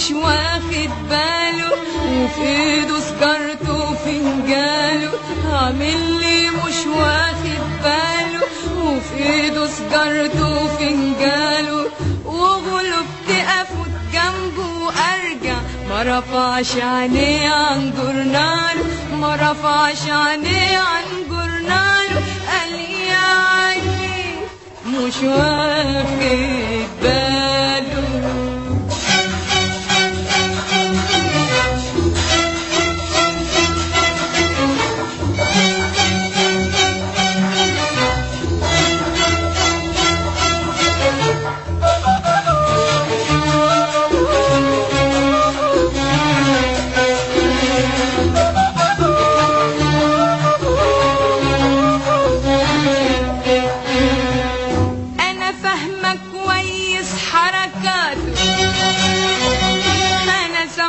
مش واخد باله. وفي ايده سكرته وفنجاله عامل لي مش واخد باله. وفي ايده سكرته وفنجاله وغلبت أفوت جنبه وأرجع. ما رفعش عينيه عن جرناله ما رفعش عينيه عن جرناله قال يا عيني مش واخد باله.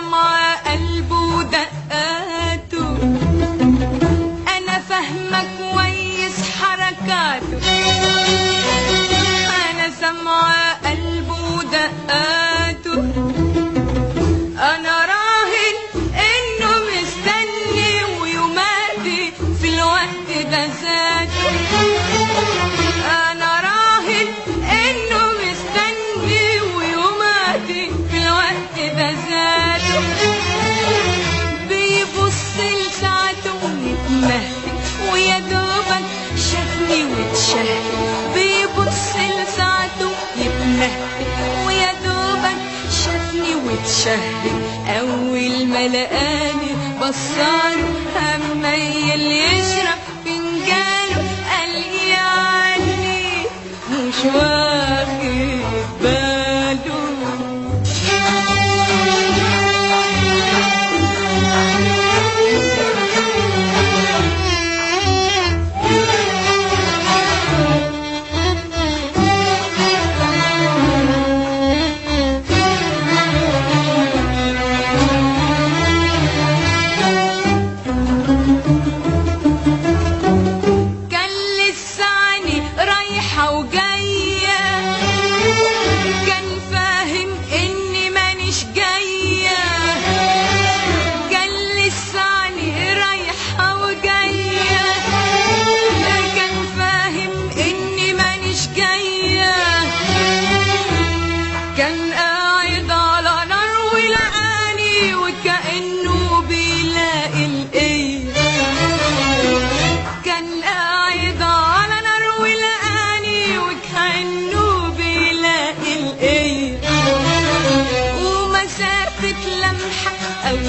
سامعه قلبه ودقاته أنا فاهمه كويس حركاته. أنا سامعه قلبه ودقاته أنا راهن إنه مستني ويماتي في الوقت ده ذاته. ويتمهد ويا دوبك شافني واتشهد بيبص لساعته يتمهد ويا دوبك شافني واتشهد أول ما لقاني بصاله هميل يشرب فنجاله قال يا علي مش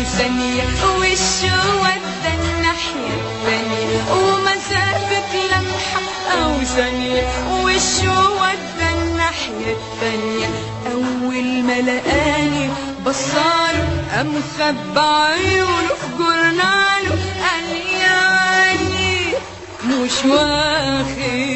ثانية وشه ودى الناحية التانية ومسافة لمحة. أو ثانية وشه ودى الناحية التانية أول ما لقاني بصاله قام خبى عيونه في جرناله قال يا علي مش واخد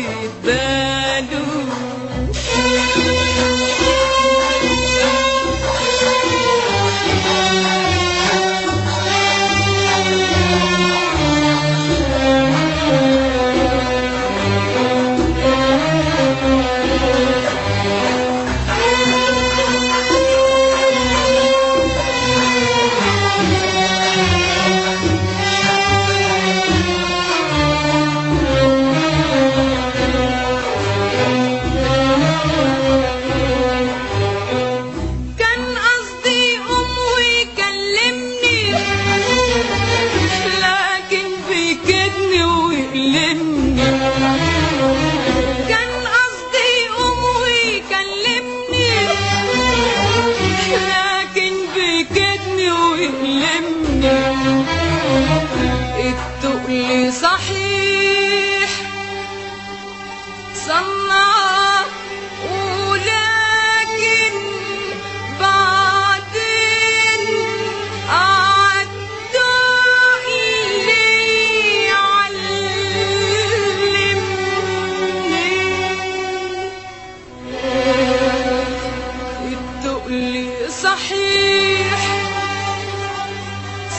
قولي صحيح.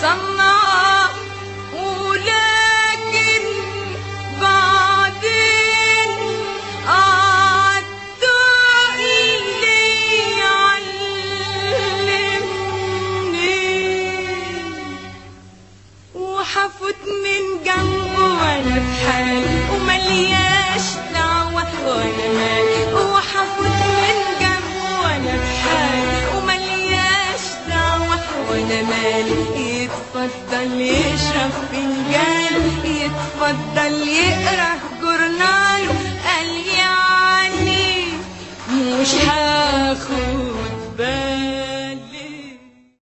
سمعت يشرب فنجان يتفضل يقرأ